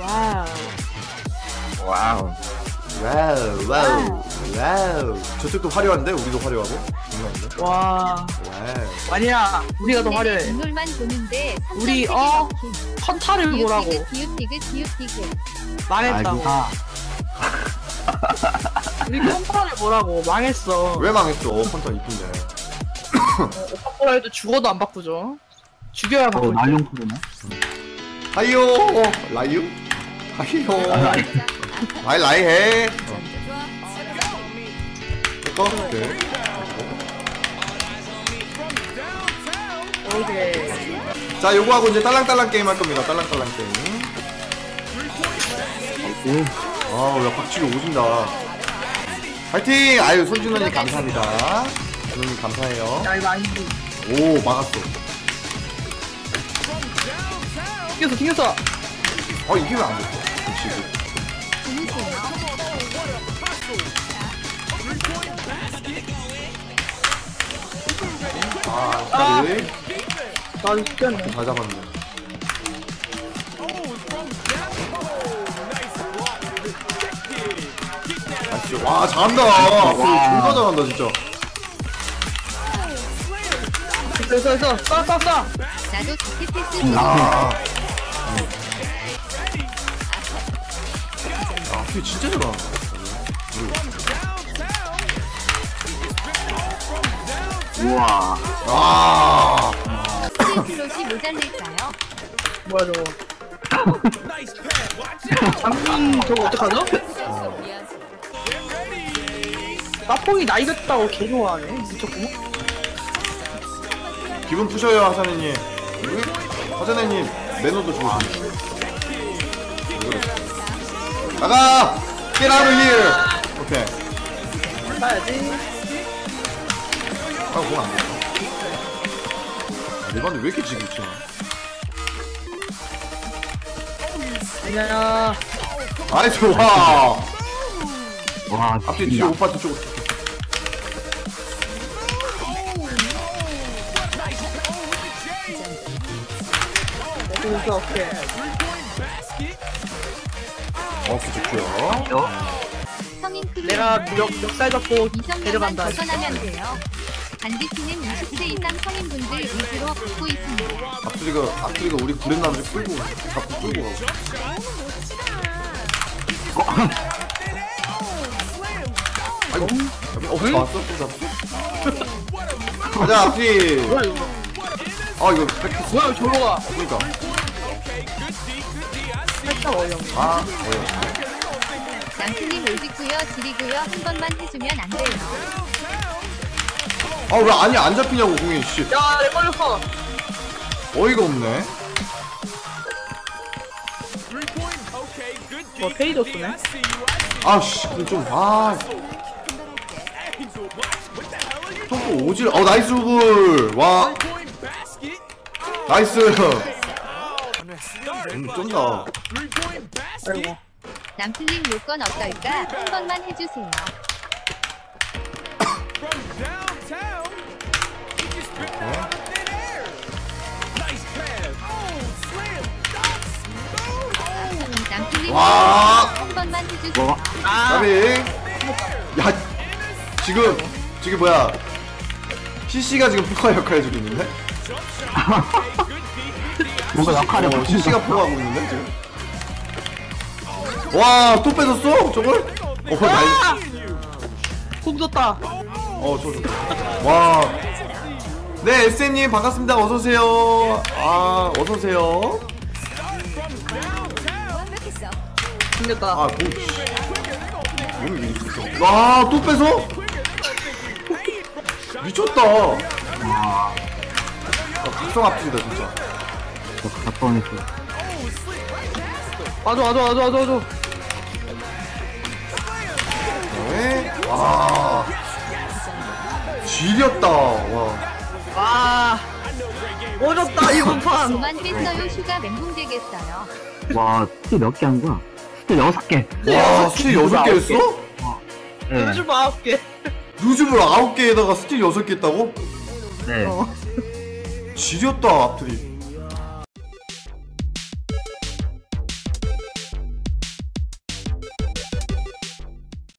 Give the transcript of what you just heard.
와우. 와우. 와우, 와우, 와우. 저쪽도 화려한데 우리도 화려하고. 중요한데. 와. 와우. 아니야, 우리가 더 화려해. 눈물만 보는데 우리 어 컨타를 보라고. 망했다. 아, 우리 컨타를 보라고 망했어. 왜 망했어? 어, 컨터 이쁜데. 어, 오빠라도 죽어도 안 바꾸죠. 죽여야 바꾸죠. 날용품이네. 하이요, 라이유. 하이요. 라이 라이 해. 어. 됐고 오케이 오케이 자 요거 하고 이제 딸랑딸랑 게임 할 겁니다. 딸랑딸랑 게임. 오. 아야 박치기 오진다. 파이팅! 아유 손준호님 감사합니다. 준호님 감사해요. 야 이거 아니지 오 막았어. 튕겼어 튕겼어. 어 이기면 안 됐어 아 나도 죽였네 다 잡았네 nice 와 잘한다 와 존나 잘한다 진짜 됐어 됐어 쏴 쏴 쏴 나도 좋게 패스 아. 아, 피 진짜 잘한다. 우와 아, 모자랄까요? 뭐야 저거 장군 저거 어떡하죠? 나뽕이 나 이겼다고 개 좋아하네 미쳤구만 기분 푸셔요, 하사네님. 하사네님 매너도 그래? 나가! Get out of here! 오케이. 가야지 아, 공안 돼. 내 반대 왜 이렇게 지금 있지? 그냥 아이, 좋아! 와 앞뒤 뒤에 미친다 오빠. 그래서 오케이 어, 좋고요 성인 크루 내가 멱, 멱살 잡고 이성년만 데려간다 벗어나면 돼요. 반드시는 20세 이상 성인분들 위주로 받고 있습니다. 앞뒤가, 앞뒤가 우리 구렛나무를 끌고, 자꾸 끌고 가고. 아이고, 어, 나왔어? 또 잡았어? 가자! 뭐야 이거 아, 이거. 뭐야 저로 가 그니까. 살짝 어이없네 아, 네. 양팀님 오직구요 지리구요 한 번만 해주면 안 돼요. 아, 왜 아니 안 잡히냐고, 공이, 씨. 야 내 걸렸어 어이가 없네. 뭐 페이도 쓰네 아, 씨, 그좀 아. 똥꼬 오질, 어, 나이스 볼! 와. 나이스! 음, 쩐다. 아이고 남틀님 요건 어떨까? 한 번만 해주세요. 와. 한 번만 해주세요. 뭐 아 까비. 야, 지금, 지금 뭐야. CC가 지금 포화 역할 해주고 있는데? 뭔가 역할을 어, CC가 포화하고 있는데, 지금? 와, 또 뺏었어? 저걸? 어, 나이스. 공 줬다 어, 저, 저. 와. 네, SM님 반갑습니다. 어서오세요. 아, 어서오세요. 생겼다 아, 뭐. 몸이 왜 이렇게 와, 또 뺏어? 미쳤다. 아, 각성 앞뒤다, 진짜. 다 뻔했어 와줘 와줘 와줘 와줘 와줘 지렸다. 와. 아 어렵다 이번 판 그만 뺐어요. 슈가 멘붕 되겠어요. 와 스틸 몇 개 한 거야? 스틸 여섯 개 와, 스틸 여섯 개 했어? 네, 요즘 아홉 개 요즘을 아홉 개에다가 스틸 여섯 개 했다고? 네. 어. 지렸다, 앞틀이.